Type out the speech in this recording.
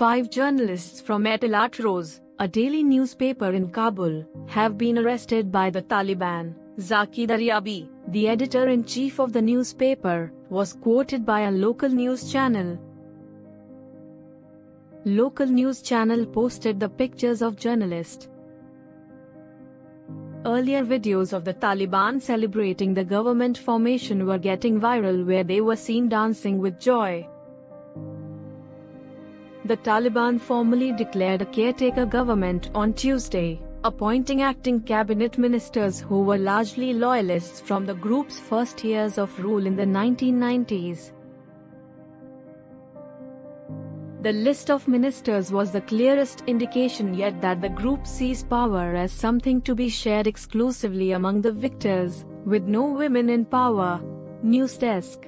Five journalists from Etilaatroz, a daily newspaper in Kabul, have been arrested by the Taliban. Zaki Daryabi, the editor-in-chief of the newspaper, was quoted by a local news channel. Local news channel posted the pictures of journalist. Earlier videos of the Taliban celebrating the government formation were getting viral where they were seen dancing with joy. The Taliban formally declared a caretaker government on Tuesday, appointing acting cabinet ministers who were largely loyalists from the group's first years of rule in the 1990s. The list of ministers was the clearest indication yet that the group sees power as something to be shared exclusively among the victors, with no women in power. News Desk